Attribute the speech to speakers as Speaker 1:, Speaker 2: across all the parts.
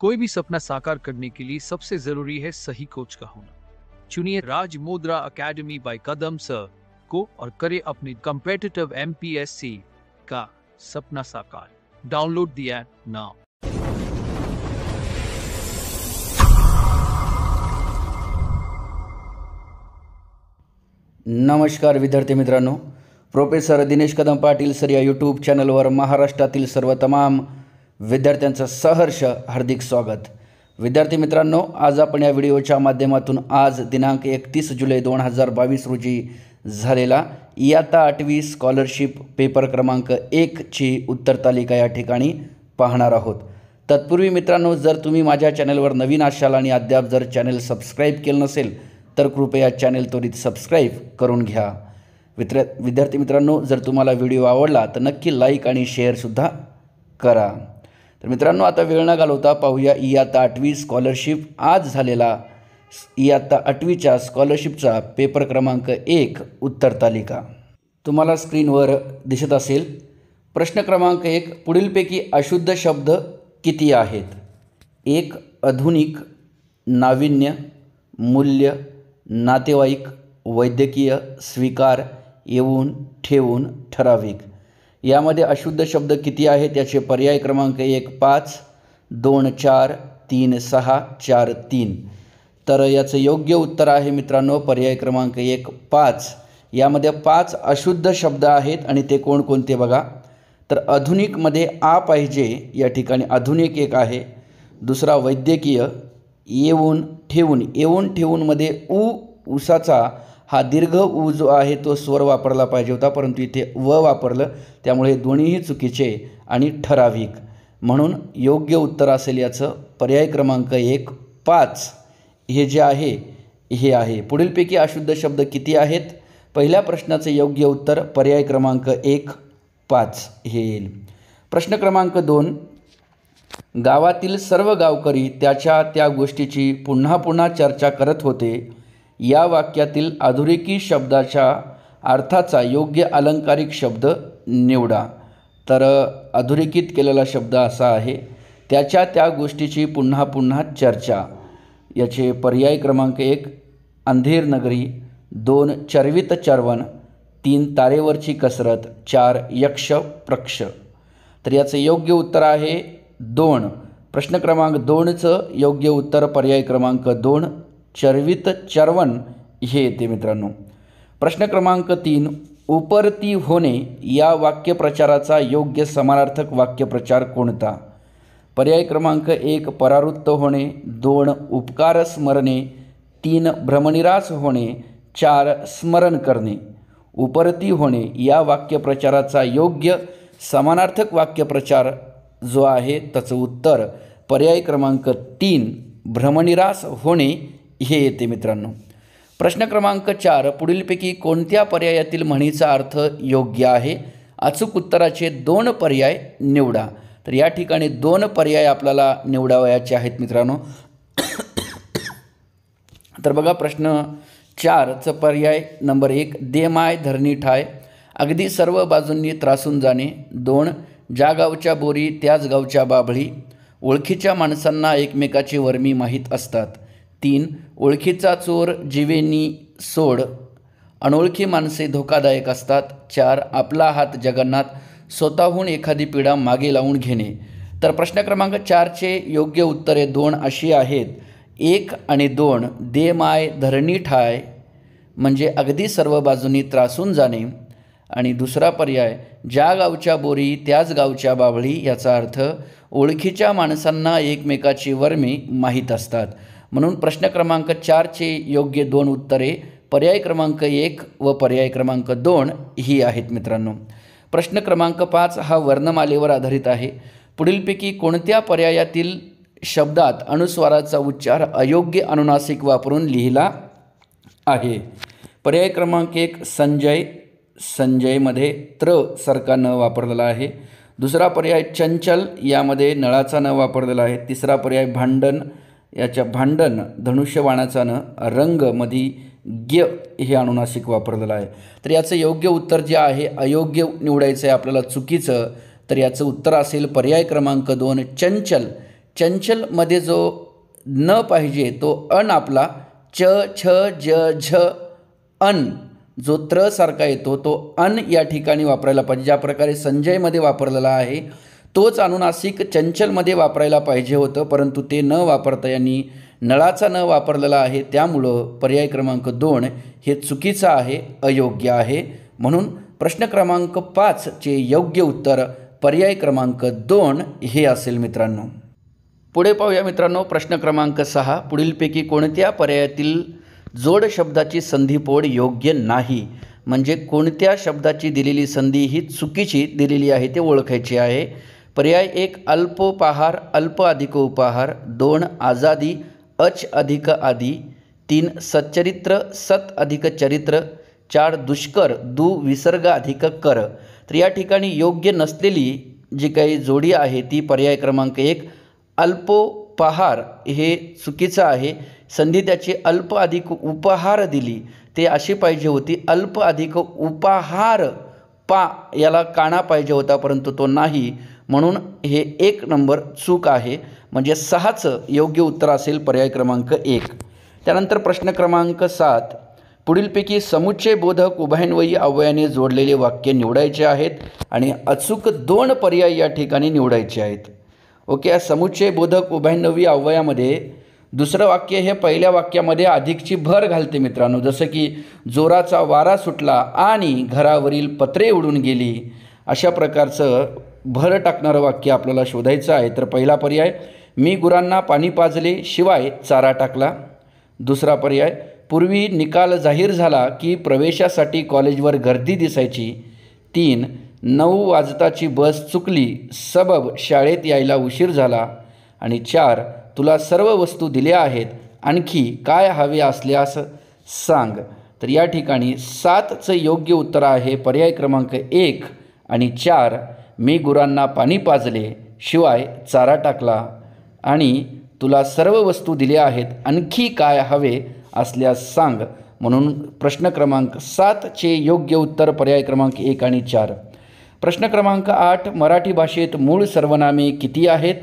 Speaker 1: कोई भी सपना साकार करने के लिए सबसे ज़रूरी है सही कोच का होना। चुनिए राज मुद्रा अकेडमी बाय कदम सर को और करे अपनी कम्पिटिटिव एमपीएससी का सपना साकार। डाउनलोड द ऐप नाउ
Speaker 2: नमस्कार विद्यार्थी मित्रांनो प्रोफेसर दिनेश कदम पाटील सर या यूट्यूब चॅनलवर महाराष्ट्रातील सर्व तमाम विद्यार्थ्यांचं सहर्ष हार्दिक स्वागत. विद्यार्थी मित्रांनो आज आपण या व्हिडिओच्या माध्यमातून आज दिनांक एकतीस जुलै दोन हजार बावीस रोजी झालेला इयत्ता आठवी स्कॉलरशिप पेपर क्रमांक एकची उत्तर तालिका या ठिकाणी पाहणार आहोत. तत्पूर्वी मित्रांनो जर तुम्ही माझ्या चॅनलवर नवीन असाल आणि अद्याप जर चॅनल सबस्क्राईब केलं नसेल तर कृपया चॅनल त्वरित सबस्क्राईब करून घ्या. विद्या विद्यार्थी मित्रांनो जर तुम्हाला व्हिडिओ आवडला तर नक्की लाईक आणि शेअरसुद्धा करा. तर मित्रांनो आता वेळ न घालवता पाहूया इयत्ता आठवी स्कॉलरशिप आज झालेला इयत्ता आठवीच्या स्कॉलरशिपचा पेपर क्रमांक एक उत्तर तालिका. तुम्हाला स्क्रीनवर दिसत असेल प्रश्न क्रमांक एक पुढीलपैकी अशुद्ध शब्द किती आहेत? एक आधुनिक नाविन्य मूल्य नातेवाईक वैद्यकीय स्वीकार येऊन ठेवून ठराविक. यामध्ये अशुद्ध शब्द किती आहेत याचे पर्याय क्रमांक एक पाच दोन चार तीन सहा चार तीन. तर याचं योग्य उत्तर आहे मित्रांनो पर्याय क्रमांक एक पाच. यामध्ये पाच अशुद्ध शब्द आहेत आणि ते कोणकोणते बघा. तर आधुनिकमध्ये आ पाहिजे या ठिकाणी आधुनिक एक आहे. दुसरा वैद्यकीय येऊन ठेवून येऊन ठेवूनमध्ये ऊ उसाचा हा दीर्घ उ जो आहे तो स्वर वापरला पाहिजे होता परंतु इथे व वापरलं त्यामुळे दोन्हीही चुकीचे आणि ठराविक. म्हणून योग्य उत्तर असेल याचं पर्याय क्रमांक एक पाच. हे जे आहे हे आहे. पुढीलपैकी अशुद्ध शब्द किती आहेत? पहिल्या प्रश्नाचं योग्य उत्तर पर्याय क्रमांक एक पाच. हे येईल. प्रश्न क्रमांक दोन. गावातील सर्व गावकरी त्याच्या त्या गोष्टीची पुन्हा पुन्हा चर्चा करत होते. या वाक्यातील अधोरेखी शब्दाच्या अर्थाचा योग्य अलंकारिक शब्द निवडा. तर अधोरेखित केलेला शब्द असा आहे त्याच्या त्या गोष्टीची पुन्हा पुन्हा चर्चा. याचे पर्याय क्रमांक एक अंधेर नगरी दोन चर्वित चर्वण तीन तारेवरची कसरत चार यक्ष प्रक्ष. तर याचं योग्य उत्तर आहे दोन. प्रश्न क्रमांक दोनचं योग्य उत्तर पर्याय क्रमांक दोन चर्वित चर्वण हे येते मित्रांनो. प्रश्न क्रमांक तीन उपरती होणे या वाक्यप्रचाराचा योग्य समानार्थक वाक्यप्रचार कोणता? पर्याय क्रमांक एक परावृत्त होणे. दोन उपकार स्मरणे. तीन भ्रमनिरास होणे. चार स्मरण करणे. उपरती होणे या वाक्यप्रचाराचा योग्य समानार्थक वाक्यप्रचार जो आहे त्याचं उत्तर. पर्याय क्रमांक तीन भ्रमनिरास होणे. हे येते मित्रांनो. प्रश्न क्रमांक चार पुढीलपैकी कोणत्या पर्यायातील म्हणीचा अर्थ योग्य आहे? अचूक उत्तराचे दोन पर्याय निवडा. तर या ठिकाणी दोन पर्याय आपल्याला निवडावयाचे आहेत मित्रांनो. तर बघा प्रश्न चारचं पर्याय. नंबर एक दे माय धरणी ठाय. अगदी सर्व बाजूंनी त्रासून जाणे. दोन ज्या गावच्या बोरी त्याच गावच्या बाभळी. ओळखीच्या माणसांना एकमेकाची वर्मी माहीत असतात. तीन ओळखीचा चोर जीवेनी सोड. अनोळखी माणसे धोकादायक असतात. चार आपला हात जगन्नाथ स्वतःहून एखादी पिढा मागे लावून घेणे. तर प्रश्न क्रमांक चारचे योग्य उत्तरे दोन अशी आहेत. एक आणि दोन दे माय धरणी ठाय म्हणजे अगदी सर्व बाजूंनी त्रासून जाणे. आणि दुसरा पर्याय ज्या गावच्या बोरी त्याच गावच्या बावळी याचा अर्थ ओळखीच्या माणसांना एकमेकाची वर्मी माहीत असतात. म्हणून प्रश्न क्रमांक चारचे योग्य दोन उत्तरे पर्याय क्रमांक एक व पर्याय क्रमांक दोन ही आहेत मित्रांनो. प्रश्न क्रमांक पाच हा वर्णमालेवर आधारित आहे. पुढीलपैकी कोणत्या पर्यायातील शब्दात अनुस्वाराचा उच्चार अयोग्य अनुनासिक वापरून लिहिला आहे? पर्याय क्रमांक एक संजय. संजयमध्ये त्र सरका न वापरलेला आहे. दुसरा पर्याय चंचल यामध्ये नळाचा न वापरलेला आहे. तिसरा पर्याय भांडण याच्या भांडण धनुष्यबाणाचा न रंगमध्ये ग्य हे अनुनासिक वापरलेलं आहे. तर याचं योग्य उत्तर जे आहे अयोग्य निवडायचं आहे आपल्याला चुकीचं तर याचं उत्तर असेल पर्याय क्रमांक दोन चंचल. चंचलमध्ये जो न पाहिजे तो अन आपला च छ ज झ अन. जो त्र सारखा येतो तो अन या ठिकाणी वापरायला पाहिजे. ज्या प्रकारे संजयमध्ये वापरलेला आहे तोच अनुनासिक चंचलमध्ये वापरायला पाहिजे होतं परंतु ते न वापरता यांनी नळाचा न वापरलेला आहे. त्यामुळं पर्याय क्रमांक दोन हे चुकीचं आहे अयोग्य आहे. म्हणून प्रश्न क्रमांक पाचचे योग्य उत्तर पर्याय क्रमांक दोन हे असेल मित्रांनो. पुढे पाहूया मित्रांनो प्रश्न क्रमांक सहा. पुढीलपैकी कोणत्या पर्यायातील जोड शब्दाची संधीपोड योग्य नाही? म्हणजे कोणत्या शब्दाची दिलेली संधी ही चुकीची दिलेली आहे ते ओळखायची आहे. पर्याय एक अल्पोपाहार अल्प अधिक उपाहार दोन आजादी अच अधिक आदी तीन सच्चरित्र सत अधिक चरित्र चार दुष्कर दु विसर्ग अधिक कर. तर या ठिकाणी योग्य नसलेली जी काही जोडी आहे ती पर्याय क्रमांक एक अल्पोपहार हे चुकीचं आहे. संधी त्याची अल्प अधिक उपहार दिली ते अशी पाहिजे होती अल्प अधिक उपाहार पा याला काणा पाहिजे होता परंतु तो नाही. म्हणून हे एक नंबर चूक आहे. म्हणजे सहाचं योग्य उत्तर असेल पर्याय क्रमांक एक. त्यानंतर प्रश्न क्रमांक सात. पुढीलपैकी समुच्चय बोधक उभयन्वयी अवयाने जोडलेले वाक्य निवडायचे आहेत आणि अचूक दोन पर्याय या ठिकाणी निवडायचे आहेत. ओके समुच्चय बोधक उभयन्वयी अवयामध्ये दुसरं वाक्य हे पहिल्या वाक्यामध्ये अधिकची भर घालते मित्रांनो. जसं की जोराचा वारा सुटला आणि घरावरील पत्रे उडून गेली. अशा प्रकारचं भर टाकणारं वाक्य आपल्याला शोधायचं आहे तर पहिला पर्याय मी गुरांना पाणी पाजले शिवाय चारा टाकला. दुसरा पर्याय पूर्वी निकाल जाहीर झाला की प्रवेशासाठी कॉलेजवर गर्दी दिसायची. तीन नऊ वाजताची बस चुकली सबब शाळेत यायला उशीर झाला. आणि चार तुला सर्व वस्तू दिल्या आहेत आणखी काय हवे असल्यास सांग. तर या ठिकाणी सातचं योग्य उत्तर आहे पर्याय क्रमांक एक आणि चार. मी गुरांना पाणी पाजले शिवाय चारा टाकला आणि तुला सर्व वस्तू दिल्या आहेत आणखी काय हवे असल्यास सांग. म्हणून प्रश्न क्रमांक सातचे योग्य उत्तर पर्याय क्रमांक एक आणि चार. प्रश्न क्रमांक आठ मराठी भाषेत मूळ सर्वनामे किती आहेत?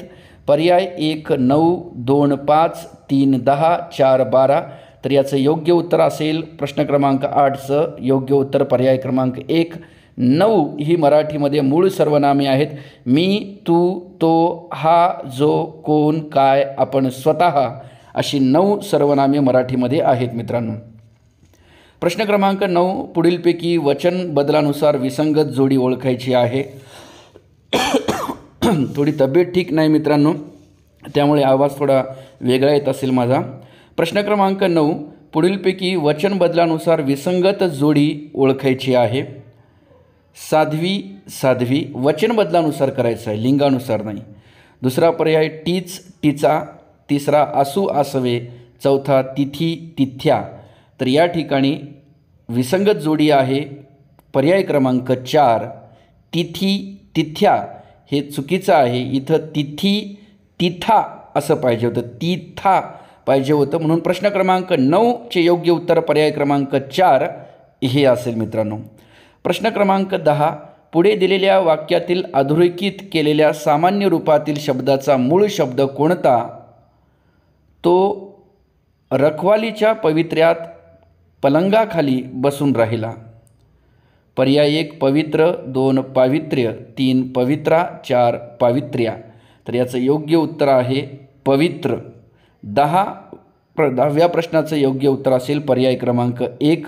Speaker 2: पर्याय एक नऊ दोन पाच तीन दहा चार बारा. तर याचं योग्य उत्तर असेल प्रश्न क्रमांक आठचं योग्य उत्तर पर्याय क्रमांक एक. नऊ ही मराठीमध्ये मूळ सर्वनामे आहेत. मी तू तो हा जो कोण काय आपण स्वतः अशी नऊ सर्वनामे मराठीमध्ये आहेत मित्रांनो. प्रश्न क्रमांक नऊ पुढीलपैकी वचन बदलानुसार विसंगत जोडी ओळखायची आहे. थोडी तब्येत ठीक नाही मित्रांनो त्यामुळे आवाज थोडा वेगळा येत असेल माझा. प्रश्न क्रमांक नऊ पुढीलपैकी वचन बदलानुसार विसंगत जोडी ओळखायची आहे. साध्वी साध्वी वचन बदलानुसार करायचं आहे लिंगानुसार नाही. दुसरा पर्याय टीच टीचा. तिसरा आसू आसवे चौथा तिथी तिथ्या. तर या ठिकाणी विसंगत जोडी आहे. पर्याय क्रमांक चार तिथी तिथ्या. हे चुकीचं आहे. इथं तिथी तिथा असं पाहिजे होतं. तिथा पाहिजे होतं. म्हणून प्रश्न क्रमांक नऊचे योग्य उत्तर पर्याय क्रमांक चार. हे असेल मित्रांनो. प्रश्न क्रमांक दहा पुढे दिलेल्या वाक्यातील अधोरेखित केलेल्या सामान्य रूपातील शब्दाचा मूळ शब्द कोणता? तो रखवालीच्या पवित्र्यात पलंगाखाली बसून राहिला. पर्याय एक पवित्र. दोन पावित्र्य. तीन पवित्रा. चार पावित्र्या. तर याचं योग्य उत्तर आहे पवित्र. दहा प्र दहाव्या प्रश्नाचं योग्य उत्तर असेल पर्याय क्रमांक एक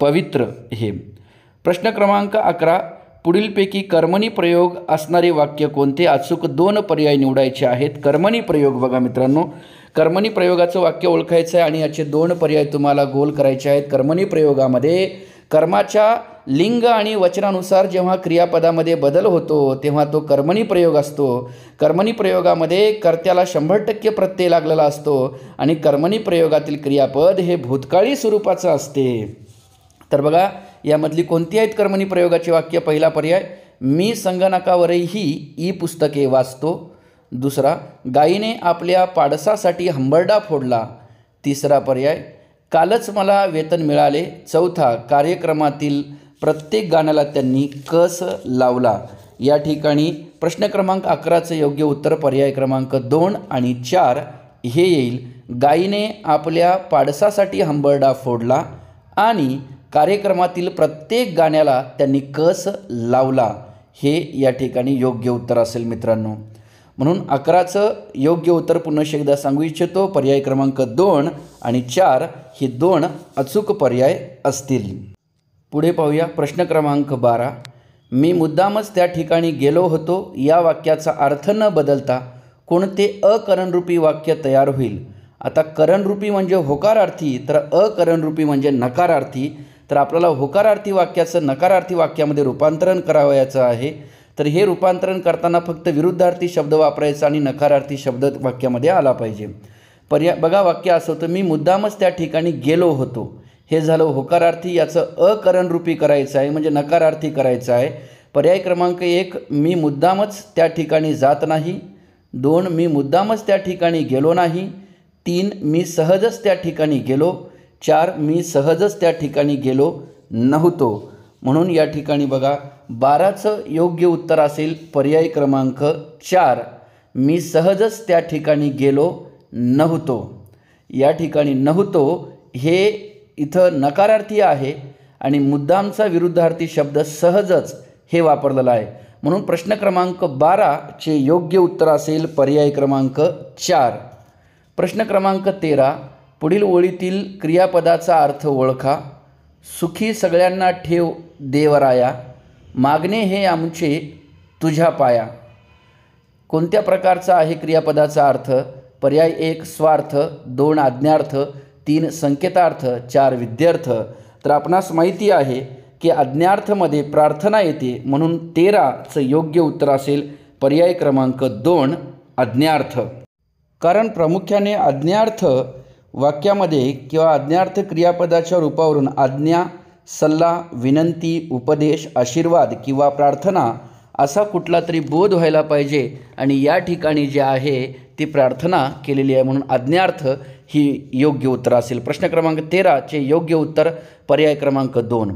Speaker 2: पवित्र. हे प्रश्न क्रमांक अकरा पुढीलपैकी कर्मणी प्रयोग असणारे वाक्य कोणते? अचूक दोन पर्याय निवडायचे आहेत. कर्मणी प्रयोग बघा मित्रांनो. कर्मणी प्रयोगाचं वाक्य ओळखायचं आहे आणि याचे दोन पर्याय तुम्हाला गोल करायचे आहेत. कर्मणी प्रयोगामध्ये कर्माच्या लिंग आणि वचनानुसार जेव्हा क्रियापदामध्ये बदल होतो तेव्हा तो कर्मणी प्रयोग असतो. कर्मणी प्रयोगामध्ये कर्त्याला शंभर टक्के प्रत्यय लागलेला असतो आणि कर्मणी प्रयोगातील क्रियापद हे भूतकाळी स्वरूपाचं असते. तर बघा यामधली कोणती आहेत कर्मणी प्रयोगाची वाक्य? पहिला पर्याय मी संगणकावरही ई पुस्तके वाचतो. दुसरा गायीने आपल्या पाडसासाठी हंबरडा फोडला. तिसरा पर्याय कालच मला वेतन मिळाले. चौथा कार्यक्रमातील प्रत्येक गाण्याला त्यांनी कस लावला? या ठिकाणी प्रश्न क्रमांक अकराचं योग्य उत्तर पर्याय क्रमांक दोन आणि चार हे येईल. गायीने आपल्या पाडसासाठी हंबरडा फोडला आणि कार्यक्रमातील प्रत्येक गाण्याला त्यांनी कस लावला हे या ठिकाणी योग्य उत्तर असेल मित्रांनो. म्हणून अकराचं योग्य उत्तर पुन्हा एकदा सांगू इच्छितो. पर्याय क्रमांक दोन आणि चार हे दोन अचूक पर्याय असतील. पुढे पाहूया. प्रश्न क्रमांक बारा. मी मुद्दामच त्या ठिकाणी गेलो होतो. या वाक्याचा अर्थ न बदलता कोणते अकरणरूपी वाक्य तयार होईल? आता करणरूपी म्हणजे होकारार्थी तर अकरणरूपी म्हणजे नकारार्थी. तर आपल्याला होकारार्थी वाक्याचं नकारार्थी वाक्यामध्ये रूपांतरण करावयाचं आहे. तर हे रूपांतरण करताना फक्त विरुद्धार्थी शब्द वापरायचा आणि नकारार्थी शब्द वाक्यामध्ये आला पाहिजे. पर्या बघा वाक्य असं होतं मी मुद्दामच त्या ठिकाणी गेलो होतो. हे झालं होकारार्थी याचं अकरणरूपी करायचं आहे म्हणजे नकारार्थी करायचं आहे. पर्याय क्रमांक एक मी मुद्दामच त्या ठिकाणी जात नाही. दोन मी मुद्दामच त्या ठिकाणी गेलो नाही. तीन मी सहजच त्या ठिकाणी गेलो. चार मी सहजच त्या ठिकाणी गेलो नव्हतो. म्हणून या ठिकाणी बघा बाराचं योग्य उत्तर असेल पर्याय क्रमांक चार. मी सहजच त्या ठिकाणी गेलो नव्हतो. या ठिकाणी नव्हतो हे इथं नकारार्थी आहे आणि मुद्दामचा विरुद्धार्थी शब्द सहजच हे वापरलेला आहे. म्हणून प्रश्न क्रमांक बाराचे योग्य उत्तर असेल पर्याय क्रमांक चार. प्रश्न क्रमांक तेरा पुढील ओळीतील क्रियापदाचा अर्थ ओळखा. सुखी सगळ्यांना ठेव देवराया. मागणे हे आमचे तुझ्या पाया. कोणत्या प्रकारचा आहे क्रियापदाचा अर्थ? पर्याय एक स्वार्थ. दोन आज्ञार्थ. तीन संकेतार्थ. चार विद्यार्थ. तर आपणास माहिती आहे की आज्ञार्थमध्ये प्रार्थना येते म्हणून तेराचं योग्य उत्तर असेल पर्याय क्रमांक दोन आज्ञार्थ. कारण प्रामुख्याने आज्ञार्थ वाक्यामध्ये किंवा आज्ञार्थ क्रियापदाच्या रूपावरून आज्ञा सल्ला विनंती उपदेश आशीर्वाद किंवा प्रार्थना असा कुठला तरी बोध व्हायला पाहिजे आणि या ठिकाणी जे आहे ती प्रार्थना केलेली आहे म्हणून आज्ञार्थ ही योग्य उत्तर असेल. प्रश्न क्रमांक तेराचे योग्य उत्तर पर्याय क्रमांक दोन.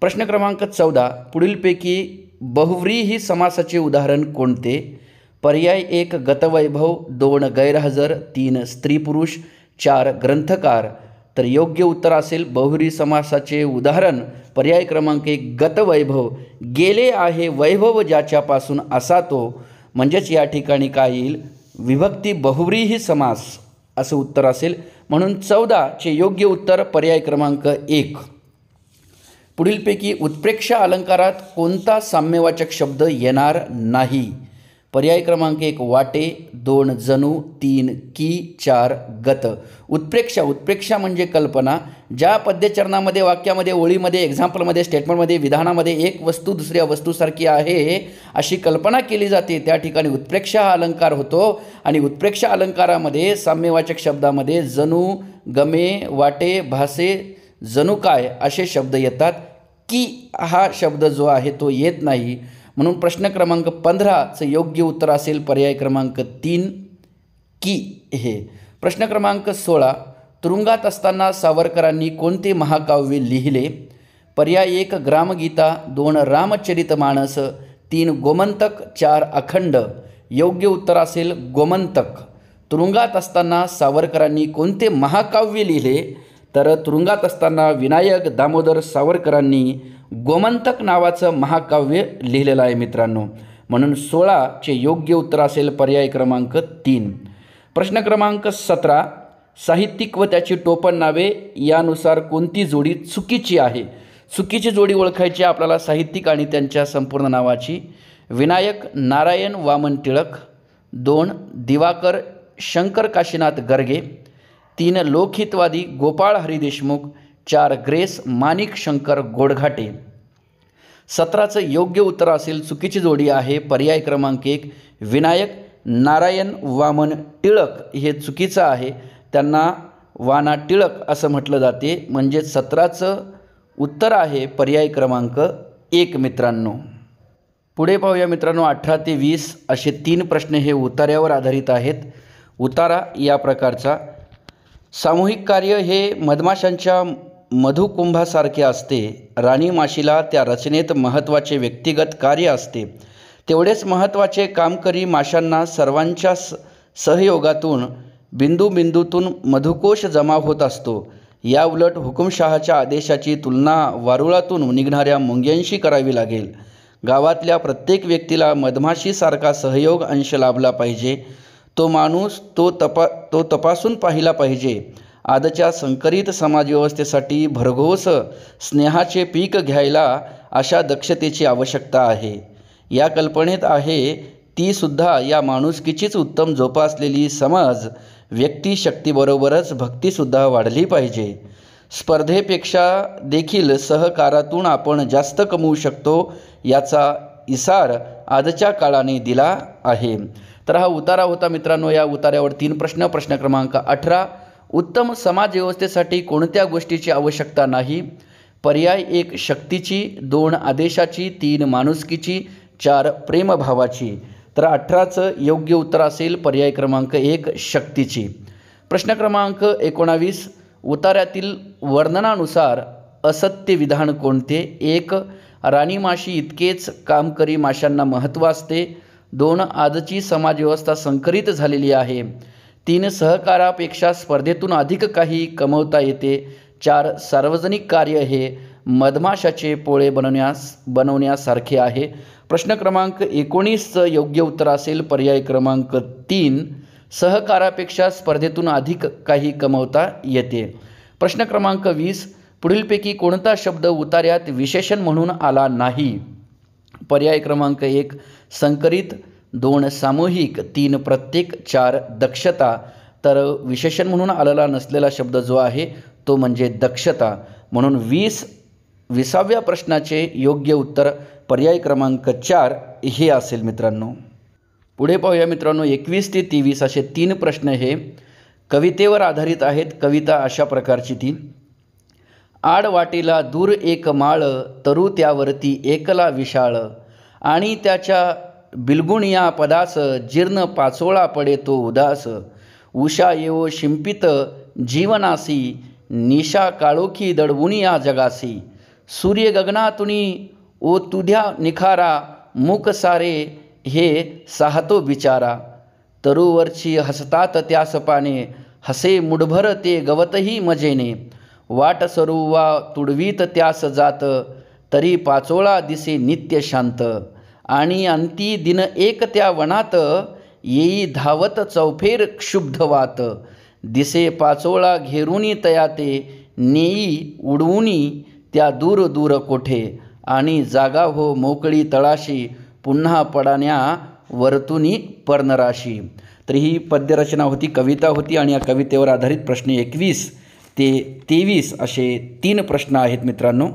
Speaker 2: प्रश्न क्रमांक चौदा पुढीलपैकी बहुव्रीही समासाचे उदाहरण कोणते? पर्याय एक गतवैभव दोन गैरहजर तीन स्त्री पुरुष चार ग्रंथकार. तर योग्य उत्तर असेल बहुरी समासाचे उदाहरण. पर्याय क्रमांक एक गतवैभव. गेले आहे वैभव ज्याच्यापासून असा तो. म्हणजेच या ठिकाणी काय येईल? विभक्ती बहुव्रीही समास. असं उत्तर असेल. म्हणून चौदाचे योग्य उत्तर पर्याय क्रमांक एक. पुढीलपैकी उत्प्रेक्षा अलंकारात कोणता साम्यवाचक शब्द येणार नाही? पर्याय क्रमांक एक वाटे दोन जणू तीन की चार गत. उत्प्रेक्षा उत्प्रेक्षा म्हणजे कल्पना. ज्या पद्यचरणामध्ये वाक्यामध्ये ओळीमध्ये एक्झाम्पलमध्ये स्टेटमेंटमध्ये विधानामध्ये एक वस्तू दुसऱ्या वस्तूसारखी आहे अशी कल्पना केली जाते. त्या ठिकाणी उत्प्रेक्षा हा अलंकार होतो आणि उत्प्रेक्षा अलंकारामध्ये साम्यवाचक शब्दामध्ये जणू गमे वाटे भासे जणू काय असे शब्द येतात. की हा शब्द जो आहे तो येत नाही. म्हणून प्रश्न क्रमांक पंधराचं योग्य उत्तर असेल पर्याय क्रमांक तीन की हे? प्रश्न क्रमांक सोळा तुरुंगात असताना सावरकरांनी कोणते महाकाव्य लिहिले? पर्याय एक ग्रामगीता दोन रामचरित मानस तीन गोमंतक चार अखंड. योग्य उत्तर असेल गोमंतक. तुरुंगात असताना सावरकरांनी कोणते महाकाव्य लिहिले? तर तुरुंगात असताना विनायक दामोदर सावरकरांनी गोमंतक नावाचं महाकाव्य लिहिलेलं आहे मित्रांनो. म्हणून सोळाचे योग्य उत्तर असेल पर्याय क्रमांक तीन. प्रश्न क्रमांक सतरा साहित्यिक व त्याची टोपण नावे यानुसार कोणती जोडी चुकीची आहे? चुकीची जोडी ओळखायची आपल्याला साहित्यिक आणि त्यांच्या संपूर्ण नावाची. विनायक नारायण वामन टिळक. दोन दिवाकर शंकर काशीनाथ गर्गे. तीन लोकहितवादी गोपाळ हरी देशमुख. चार ग्रेस माणिक शंकर गोडघाटे. सतराचं योग्य उत्तर असेल चुकीची जोडी आहे. पर्याय क्रमांक एक विनायक नारायण वामन टिळक हे चुकीचं आहे. त्यांना वाना टिळक असं म्हटलं जाते. म्हणजे सतराचं उत्तर आहे पर्याय क्रमांक एक मित्रांनो. पुढे पाहूया मित्रांनो अठरा ते वीस असे तीन प्रश्न हे उतार्यावर आधारित आहेत. उतारा या प्रकारचा. सामूहिक कार्य हे मधमाशांच्या मधुकुंभासारखे असते. राणी माशीला त्या रचनेत महत्त्वाचे व्यक्तिगत कार्य असते. तेवढेच महत्त्वाचे कामकरी माशांना सर्वांच्या स सहयोगातून बिंदू बिंदूतून मधुकोश जमा होत असतो. या उलट हुकुमशहाच्या आदेशाची तुलना वारुळातून निघणाऱ्या मुंग्यांशी करावी लागेल. गावातल्या प्रत्येक व्यक्तीला मधमाशीसारखा सहयोग अंश लाभला पाहिजे. तो माणूस तो तपा तो तपासून पाहिला पाहिजे. आजच्या संकरित समाजव्यवस्थेसाठी भरघोस स्नेहाचे पीक घ्यायला अशा दक्षतेची आवश्यकता आहे. या कल्पनेत आहे तीसुद्धा या माणुसकीचीच उत्तम जोपासलेली समाज व्यक्तिशक्तीबरोबरच भक्तीसुद्धा वाढली पाहिजे. स्पर्धेपेक्षा देखील सहकारातून आपण जास्त कमवू शकतो याचा इसार आजच्या काळाने दिला आहे. तर हा उतारा होता मित्रांनो या उतार्यावर तीन प्रश्न प्रश्न क्रमांक अठरा. उत्तम समाजव्यवस्थेसाठी कोणत्या गोष्टीची आवश्यकता नाही? पर्याय एक शक्तीची. दोन आदेशाची. तीन माणुसकीची. चार प्रेमभावाची. तर अठराचं योग्य उत्तर असेल पर्याय क्रमांक एक शक्तीची. प्रश्न क्रमांक एकोणावीस. उतार्यातील वर्णनानुसार असत्य विधान कोणते? एक राणीमाशी इतकेच इतकेच कामकरी माशांना महत्त्व असते. दोन आजची समाजव्यवस्था संकरित झालेली आहे. तीन सहकारापेक्षा स्पर्धेतून अधिक काही कमवता येते. चार सार्वजनिक कार्य हे मधमाशाचे पोळे बनवण्यास बनवण्यासारखे आहे. प्रश्न क्रमांक एकोणीसचं योग्य उत्तर असेल. पर्याय क्रमांक तीन सहकारापेक्षा स्पर्धेतून अधिक काही कमवता येते. प्रश्न क्रमांक वीस पुढीलपैकी कोणता शब्द उतार्यात विशेषण म्हणून आला नाही? पर्याय क्रमांक एक संकरित दोन सामूहिक तीन प्रत्येक चार दक्षता. तर विशेषण म्हणून आलेला नसलेला शब्द जो आहे तो म्हणजे दक्षता. म्हणून वीस विसाव्या प्रश्नाचे योग्य उत्तर पर्याय क्रमांक चार हे असेल मित्रांनो. पुढे पाहूया मित्रांनो एकवीस ते तेवीस असे तीन प्रश्न हे. कवितेवर आधारित आहेत कविता अशा प्रकारची ती. आड वाटेला दूर एक माळ तरु त्यावरती एकला विशाळ. आणि त्याच्या बिलगुणिया पदास जीर्ण पाचोळा पडे तो उदास. उषा येवो शिंपित जीवनासी निशा काळोखी दडवुनिया जगासी. सूर्य गगनातुनी ओ तुध्या निखारा मुख सारे हे साहतो बिचारा. तरुवरची हसतात त्यास पाने हसे मुडभर ते गवतही मजेने. वाट सरुवा तुडवीत त्यास जात तरी पाचोळा दिसे नित्य शांत. आणि अंती दिन एक त्या वनात येई धावत चौफेर क्षुब्धवात. दिसे पाचोळा घेरुनी तयाते नेई उडवुनी त्या दूर दूर कोठे. आणि जागा हो मोकळी तळाशी पुन्हा पडाण्या वर्तुनी पर्णराशी. तर ही पद्यरचना होती कविता होती आणि या कवितेवर आधारित प्रश्न एकवीस ते तेवीस असे तीन प्रश्न आहेत मित्रांनो.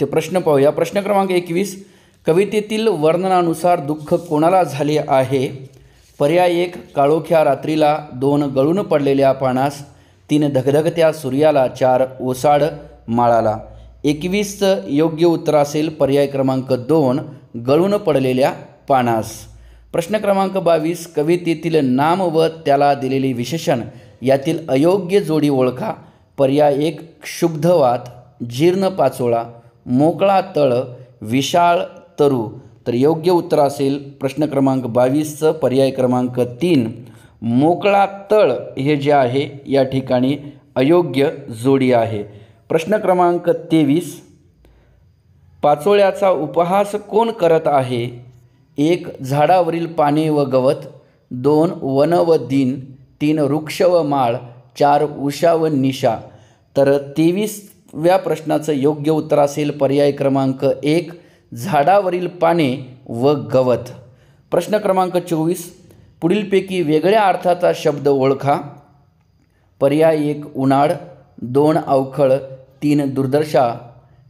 Speaker 2: ते प्रश्न पाहूया. प्रश्न क्रमांक एकवीस कवितेतील वर्णनानुसार दुःख कोणाला झाले आहे? पर्याय एक काळोख्या रात्रीला दोन गळून पडलेल्या पानास तीन धगधगत्या सूर्याला चार ओसाड माळाला. एकवीसचं योग्य उत्तर असेल पर्याय क्रमांक दोन गळून पडलेल्या पानास. प्रश्न क्रमांक बावीस कवितेतील नाम व त्याला दिलेले विशेषण यातील अयोग्य जोडी ओळखा. पर्याय एक क्षुब्धवात जीर्ण पाचोळा मोकळा तळ विशाळ तरु. तर योग्य उत्तर असेल प्रश्न क्रमांक बावीसचं पर्याय क्रमांक तीन. मोकळा तळ हे जे आहे या ठिकाणी अयोग्य जोडी आहे. प्रश्न क्रमांक तेवीस. पाचोळ्याचा उपहास कोण करत आहे? एक झाडावरील पाने व गवत. दोन वन व दिन. तीन वृक्ष व माळ. चार उषा व निशा. तर तेवीसव्या प्रश्नाचं योग्य उत्तर असेल पर्याय क्रमांक एक. झाडावरील पाने व गवत. प्रश्न क्रमांक चोवीस. पुढीलपैकी वेगळ्या अर्थाचा शब्द ओळखा. पर्याय एक उन्हाळ. दोन अवखळ. तीन दुर्दशा.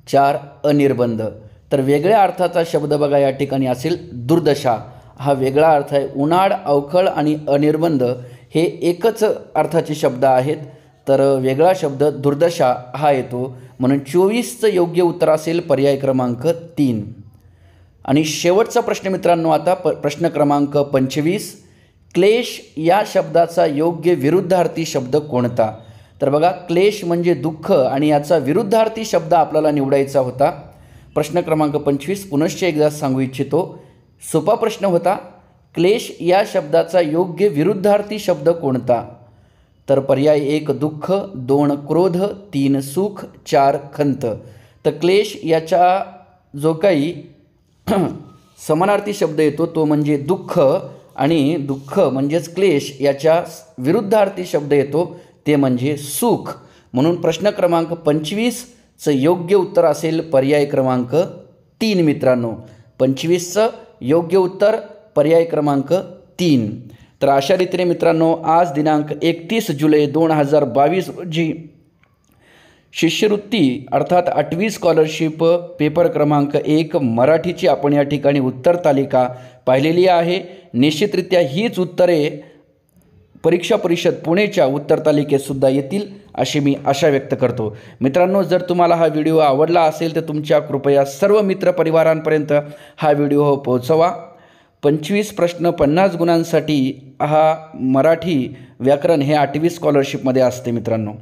Speaker 2: चार अनिर्बंध. तर वेगळ्या अर्थाचा शब्द बघा या ठिकाणी असेल दुर्दशा. हा वेगळा अर्थ आहे उन्हाळ अवखळ आणि अनिर्बंध हे एकच अर्थाचे शब्द आहेत. तर वेगळा शब्द दुर्दशा हा येतो. म्हणून चोवीसचं योग्य उत्तर असेल पर्याय क्रमांक तीन. आणि शेवटचा प्रश्न मित्रांनो आता प प्रश्न क्रमांक पंचवीस. क्लेश या शब्दाचा योग्य विरुद्धार्थी शब्द कोणता? तर बघा क्लेश म्हणजे दुःख आणि याचा विरुद्धार्थी शब्द आपल्याला निवडायचा होता. प्रश्न क्रमांक पंचवीस पुनश्च एकदा सांगू इच्छितो. सोपा प्रश्न होता क्लेश या शब्दाचा योग्य विरुद्धार्थी शब्द कोणता? तर पर्याय एक दुःख दोन क्रोध तीन सुख चार खंत. तर क्लेश याचा जो काही समानार्थी शब्द येतो तो म्हणजे दुःख आणि दुःख म्हणजेच क्लेश याच्या विरुद्धार्थी शब्द येतो ते म्हणजे सुख. म्हणून प्रश्न क्रमांक पंचवीसचं योग्य उत्तर असेल पर्याय क्रमांक तीन मित्रांनो. पंचवीसचं योग्य उत्तर पर्याय क्रमांक तीन. तर अशा रीतीने मित्रांनो आज दिनांक एकतीस जुलै दोन हजार बावीस रोजी शिष्यवृत्ती अर्थात आठवी स्कॉलरशिप पेपर क्रमांक एक मराठीची आपण या ठिकाणी उत्तर तालिका पाहिलेली आहे. निश्चितरित्या हीच उत्तरे परीक्षा परिषद पुणेच्या उत्तर तालिकेतसुद्धा येतील अशी मी आशा व्यक्त करतो. मित्रांनो जर तुम्हाला हा व्हिडिओ आवडला असेल तर तुमच्या कृपया सर्व मित्रपरिवारांपर्यंत हा व्हिडिओ पोहोचवा. पंचवीस प्रश्न पन्नास गुणांसाठी हा मराठी व्याकरण हे आठवी स्कॉलरशिपमध्ये असते मित्रांनो.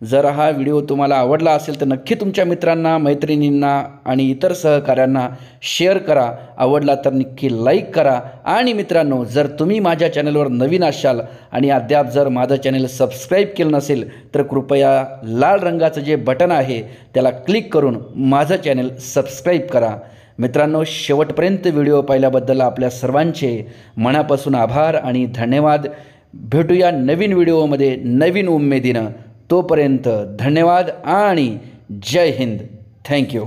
Speaker 2: जर हा व्हिडिओ तुम्हाला आवडला असेल तर नक्की तुमच्या मित्रांना मैत्रिणींना आणि इतर सहकाऱ्यांना शेअर करा. आवडला तर नक्की लाईक करा. आणि मित्रांनो जर तुम्ही माझ्या चॅनलवर नवीन असाल आणि अद्याप जर माझं चॅनल सबस्क्राईब केलं नसेल तर कृपया लाल रंगाचं जे बटन आहे त्याला क्लिक करून माझं चॅनल सबस्क्राईब करा. मित्रांनो शेवटपर्यंत व्हिडिओ पाहिल्याबद्दल आपल्या सर्वांचे मनापासून आभार आणि धन्यवाद. भेटूया नवीन व्हिडिओमध्ये नवीन उमेदीनं. तोपर्यंत धन्यवाद आणि जय हिंद. थँक्यू